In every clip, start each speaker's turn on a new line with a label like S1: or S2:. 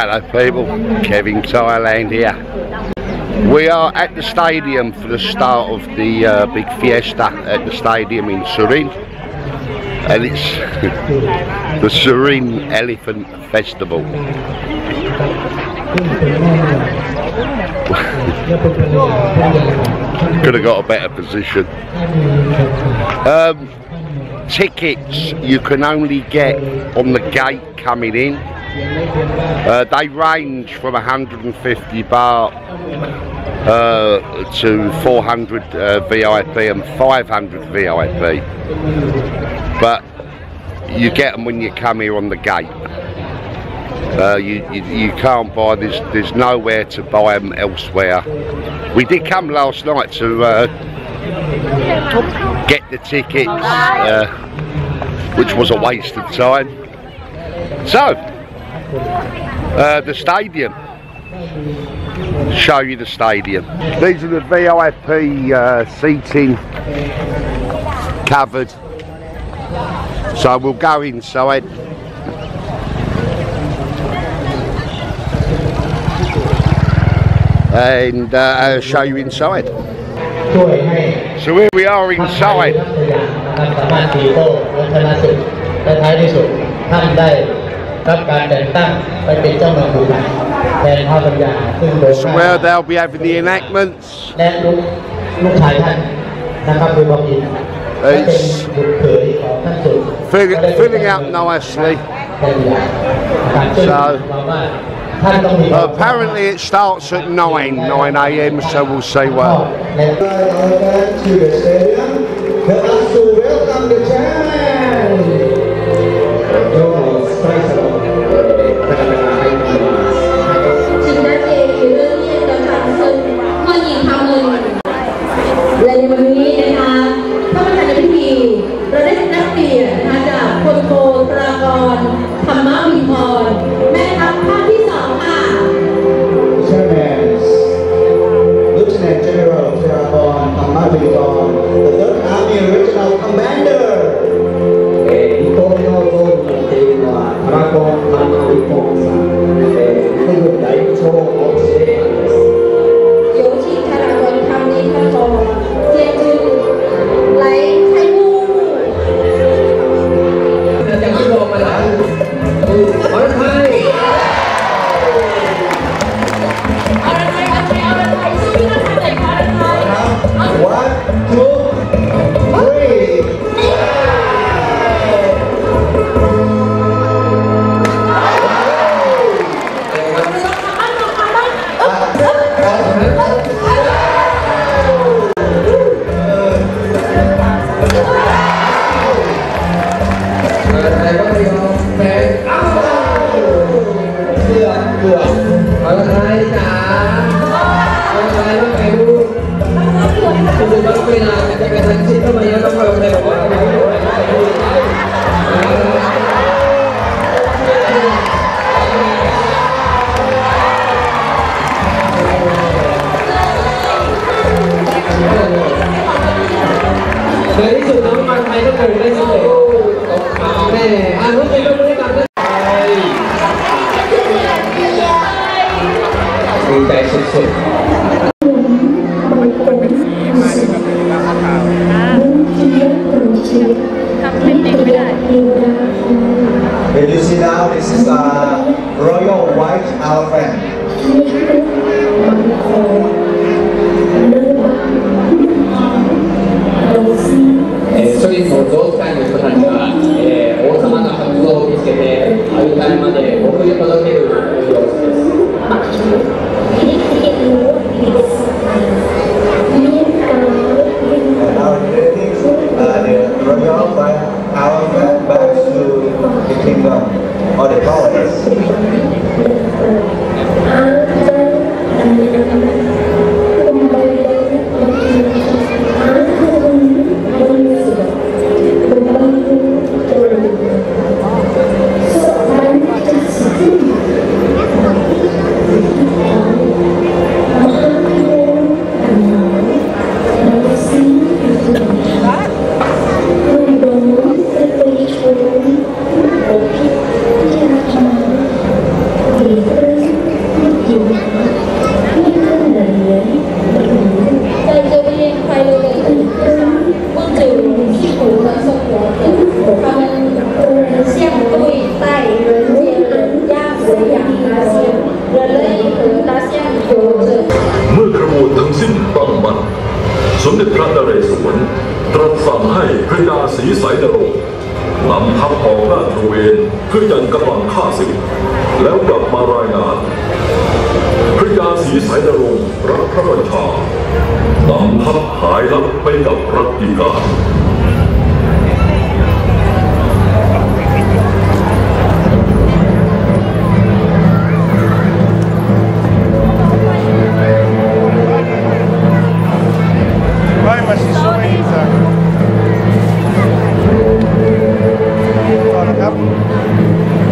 S1: Hello people, Kevin Thailand here. We are at the stadium for the start of the uh, big fiesta at the stadium in Surin. And it's the Surin Elephant Festival. Could have got a better position. Um, tickets you can only get on the gate coming in. Uh, they range from 150 baht uh, to 400 uh, VIP and 500 VIP. But you get them when you come here on the gate. Uh, you, you, you can't buy there's there's nowhere to buy them elsewhere. We did come last night to uh, get the tickets, uh, which was a waste of time. So, uh, the stadium. Show you the stadium. These are the VIP uh, seating covered. So we'll go inside. And uh, show you inside. So here we are inside.
S2: รถตีโต้และชนะศึกและท้ายที่สุดท่านได้รับการแต่งตั้งไปเป็นเจ้าเมืองบูไนแทนพระปัญญาซึ่งโดย
S1: It's where they'll be having the enactments.
S2: และลูกลูกชายท่านนะครับคือบอกอินและเป็นบุตรเขยของท่านสุด
S1: Filling, filling out nicely.
S2: แต่อย่างการช่วยเหลือเราว่าท่านต้องมี
S1: Uh, apparently it starts at 9, 9 a.m. so we'll see well.
S2: Let
S3: to the stadium. Let us to welcome the champion. Lord, the Third Army original Commander.
S2: thế cửa cửa con trai cả con trai nó phải luôn không được bắt quên là cái cái thằng xin cho mình nó không phải đều quá Đấy, dù nó mang máy nó ngủ lên xong để อ่ารู้ไปรู้ด้วยกันด้วยดีใจสุด
S4: ๆ
S3: And you see now this is a royal white elephant.
S2: 送り届ける。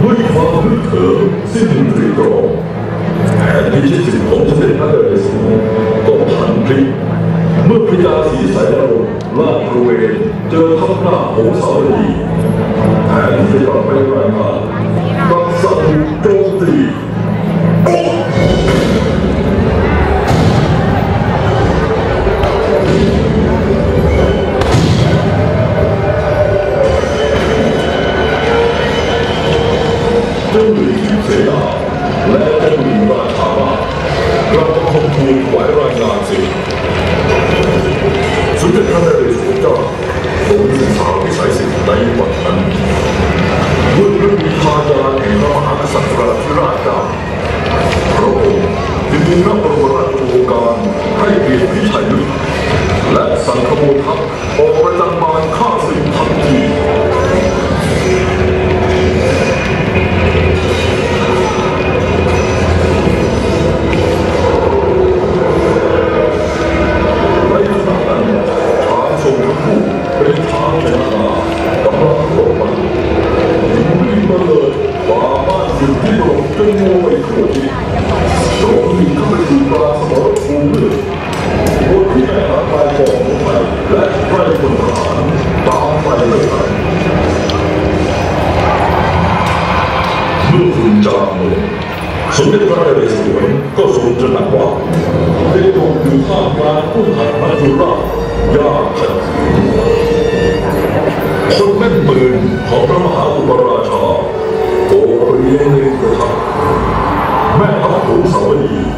S5: Литва, Литва, Сидентрикро. Лечитель Конце Адресу, Конханри. Мы притязи Сайдару, Лакруэ, Дерхапна, Осавли. Эн Фитра Пекрайна, Баксаду, Контри. Charger and Roman Anderson for the Pirata. 전대를 살아야 되는 거예요. 그래서 언제 나와? 그리고 유사가 또 나와 졸라. 야, 혼맨은 거름하고 벌어져 오리엔의 거사 매하 동사원이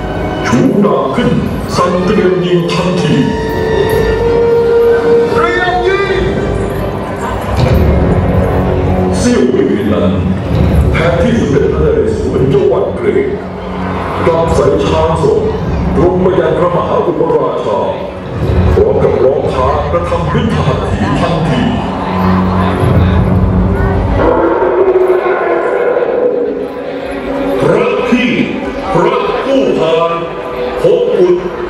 S5: 중라 큰 산뜨렴님 참기 红滚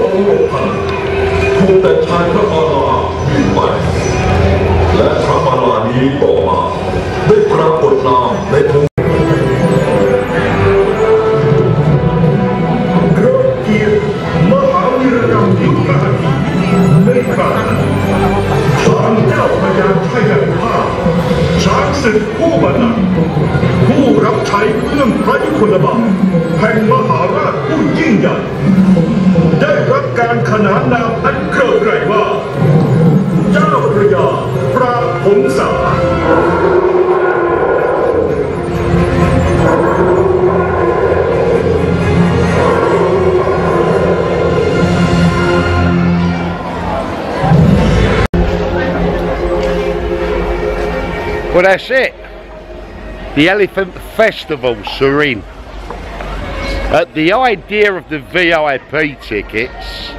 S5: ทูกแต่ชายพระมาลาอยู่ไปและพระมาลานี้ต่อมาได้ป
S6: รากฏนามในธงศึกผู้บัณฑิผู้รับใช้เรื่องพระยุคลบาทแห่งมา
S1: Well, that's it. The Elephant Festival, Surin. At the idea of the VIP tickets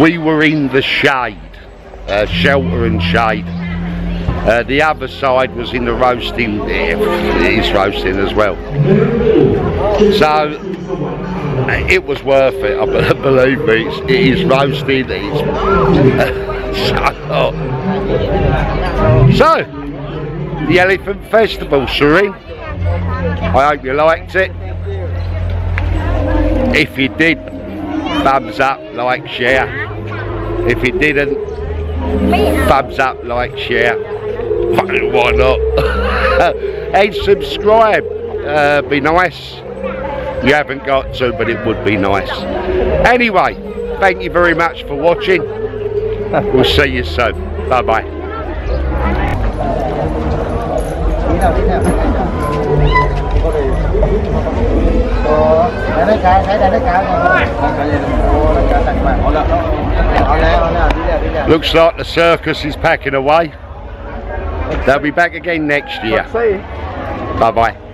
S1: we were in the shade, uh, shelter and shade. Uh, the other side was in the roasting, it is roasting as well. So uh, it was worth it, I believe me. It's, it is roasting. It's so, so the Elephant Festival, Surin. I hope you liked it. If you did, thumbs up, like, share. If you didn't, thumbs up, like, share. Why not? and subscribe. Uh, be nice. You haven't got to, but it would be nice. Anyway, thank you very much for watching. We'll see you soon. Bye bye.
S7: Đại đất cả, thấy đại
S1: Looks like the circus is packing away. They'll be back again next year. Bye bye.